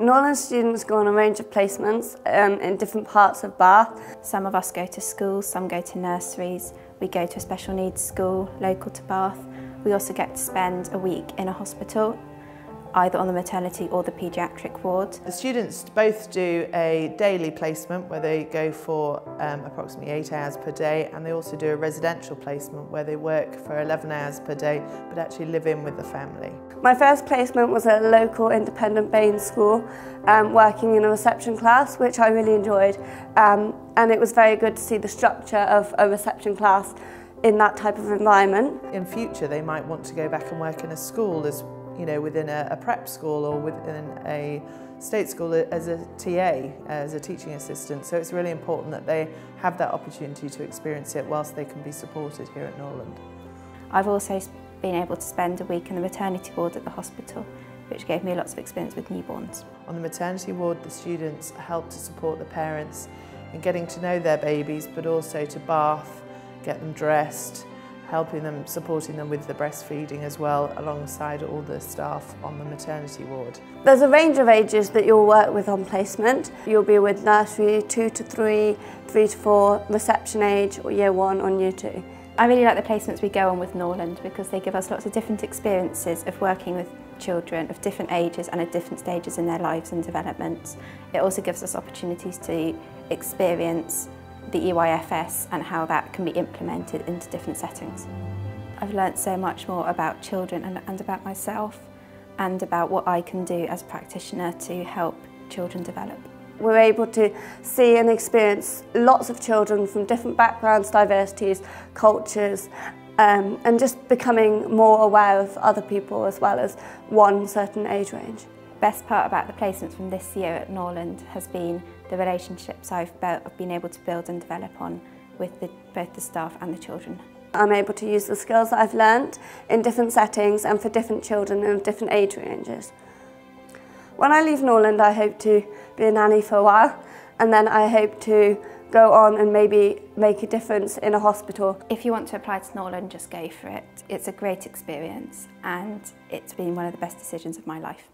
Norland students go on a range of placements um, in different parts of Bath. Some of us go to schools, some go to nurseries. We go to a special needs school local to Bath. We also get to spend a week in a hospital either on the maternity or the paediatric ward. The students both do a daily placement where they go for um, approximately eight hours per day and they also do a residential placement where they work for 11 hours per day but actually live in with the family. My first placement was at a local independent BAME school um, working in a reception class which I really enjoyed um, and it was very good to see the structure of a reception class in that type of environment. In future they might want to go back and work in a school as you know, within a, a prep school or within a state school as a TA, as a teaching assistant. So it's really important that they have that opportunity to experience it whilst they can be supported here at Norland. I've also been able to spend a week in the maternity ward at the hospital, which gave me lots of experience with newborns. On the maternity ward, the students help to support the parents in getting to know their babies, but also to bath, get them dressed, helping them, supporting them with the breastfeeding as well, alongside all the staff on the maternity ward. There's a range of ages that you'll work with on placement. You'll be with nursery two to three, three to four, reception age, or year one or year two. I really like the placements we go on with Norland because they give us lots of different experiences of working with children of different ages and at different stages in their lives and development. It also gives us opportunities to experience the EYFS and how that can be implemented into different settings. I've learnt so much more about children and, and about myself and about what I can do as a practitioner to help children develop. We're able to see and experience lots of children from different backgrounds, diversities, cultures, um, and just becoming more aware of other people as well as one certain age range. The best part about the placements from this year at Norland has been the relationships I've, built, I've been able to build and develop on with the, both the staff and the children. I'm able to use the skills that I've learnt in different settings and for different children of different age ranges. When I leave Norland, I hope to be a nanny for a while and then I hope to go on and maybe make a difference in a hospital. If you want to apply to Norland, just go for it. It's a great experience and it's been one of the best decisions of my life.